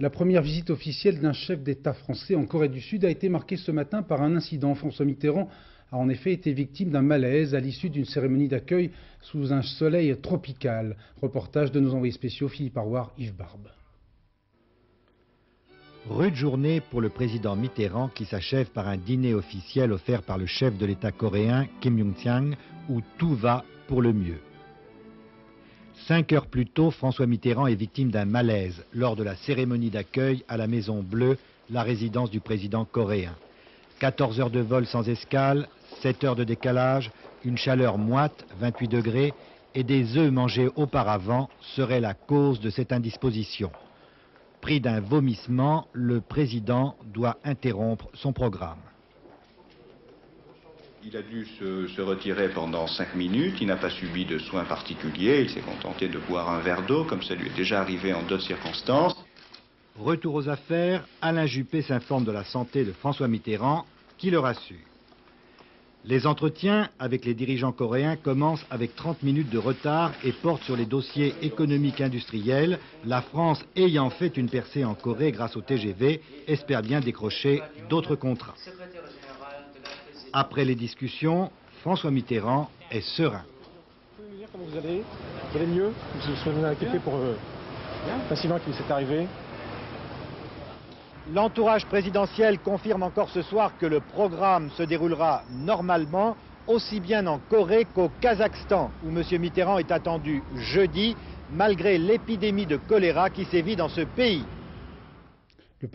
La première visite officielle d'un chef d'État français en Corée du Sud a été marquée ce matin par un incident. François Mitterrand a en effet été victime d'un malaise à l'issue d'une cérémonie d'accueil sous un soleil tropical. Reportage de nos envoyés spéciaux Philippe Arroir, Yves Barbe. Rude journée pour le président Mitterrand qui s'achève par un dîner officiel offert par le chef de l'État coréen Kim Jong-tiang où tout va pour le mieux. Cinq heures plus tôt, François Mitterrand est victime d'un malaise lors de la cérémonie d'accueil à la Maison Bleue, la résidence du président coréen. 14 heures de vol sans escale, 7 heures de décalage, une chaleur moite, 28 degrés, et des œufs mangés auparavant seraient la cause de cette indisposition. Pris d'un vomissement, le président doit interrompre son programme. Il a dû se, retirer pendant cinq minutes, il n'a pas subi de soins particuliers, il s'est contenté de boire un verre d'eau, comme ça lui est déjà arrivé en d'autres circonstances. Retour aux affaires, Alain Juppé s'informe de la santé de François Mitterrand, qui le rassure. Les entretiens avec les dirigeants coréens commencent avec 30 minutes de retard et portent sur les dossiers économiques industriels. La France, ayant fait une percée en Corée grâce au TGV, espère bien décrocher d'autres contrats. Après les discussions, François Mitterrand est serein. Comment vous allez Vous allez mieux Vous vous inquiété pour euh, l'incident qui s'est arrivé L'entourage présidentiel confirme encore ce soir que le programme se déroulera normalement, aussi bien en Corée qu'au Kazakhstan, où M. Mitterrand est attendu jeudi, malgré l'épidémie de choléra qui sévit dans ce pays. Le